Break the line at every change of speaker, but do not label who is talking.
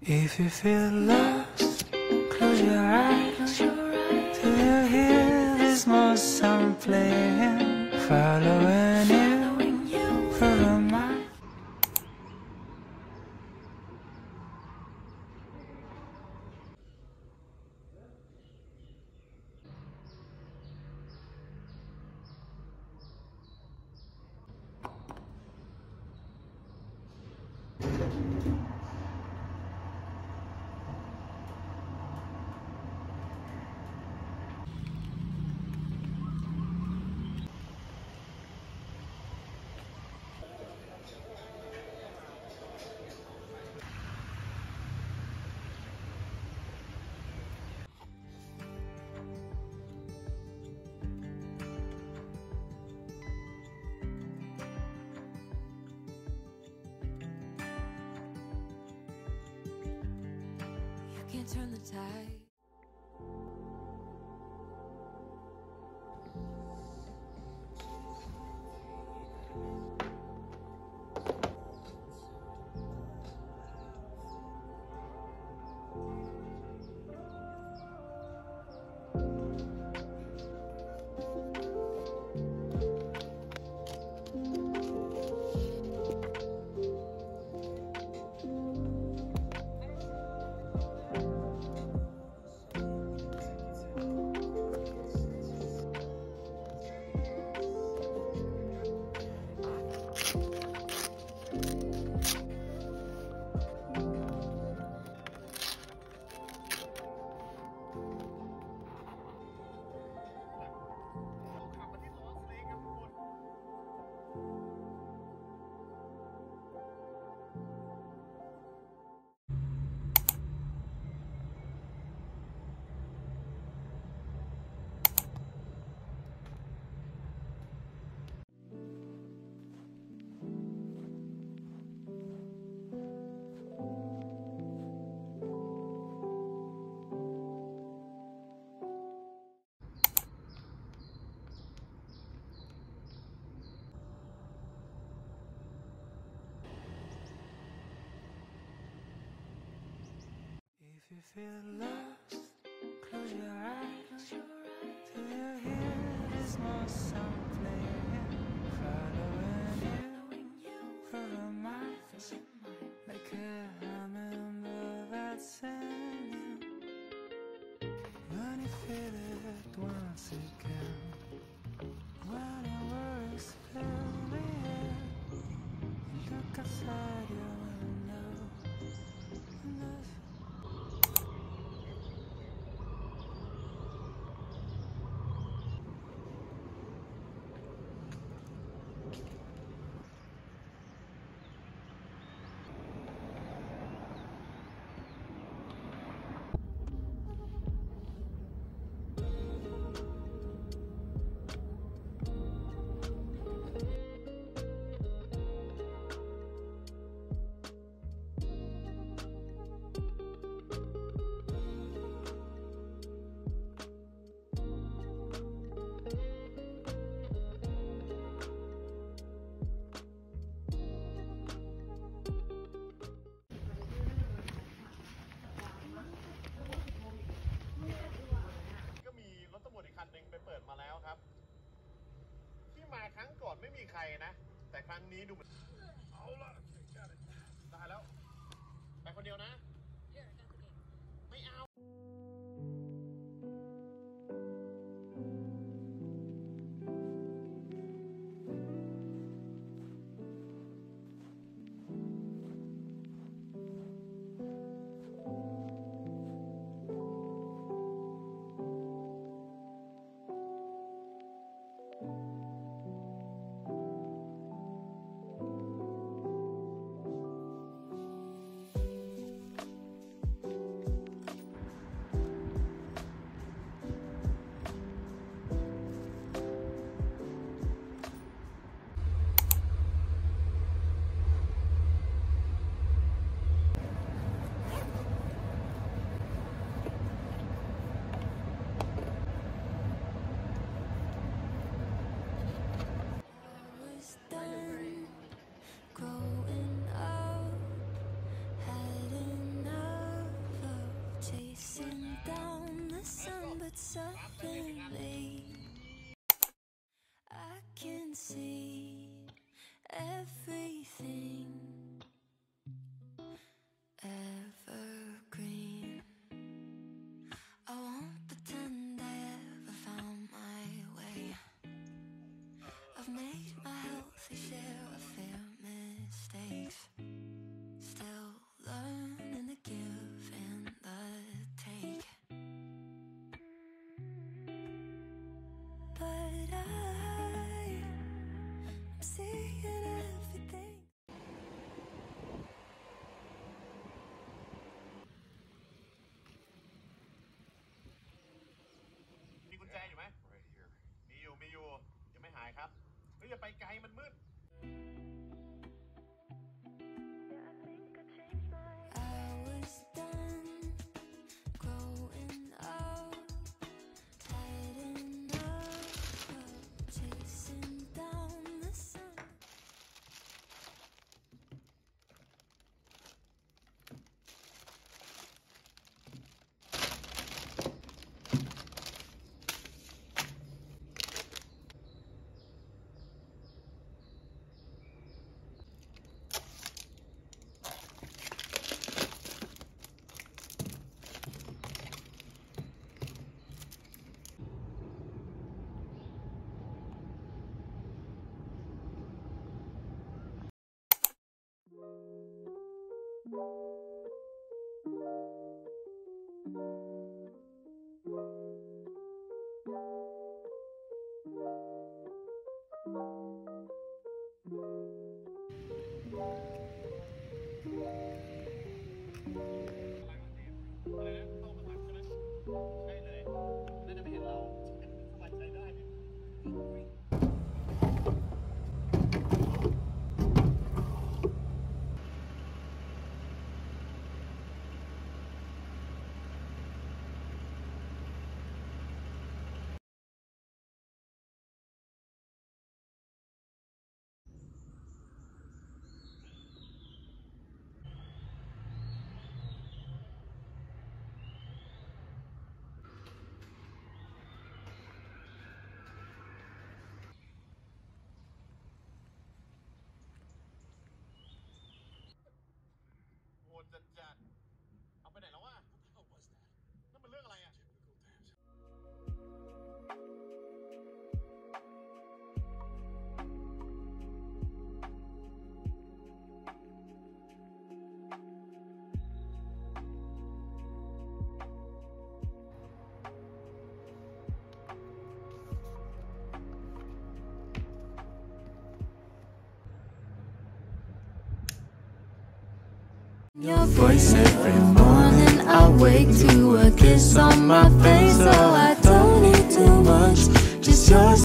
If you feel lost, close your eyes. Till you hear this small sound playing,
can't turn the tide.
Feel lost, close your eyes. Till you hear this small sound playing, following you for a mile. Like a hummingbird that's singing. When you feel it once again, when your worries fill the air, look outside
นี้ดูเหมือนเอาละได้แล้ว ไปคนเดียวนะ me? พี่อไปไกลมันมืด
Your voice every morning I wake to a kiss on my face. So I don't need too much, just yours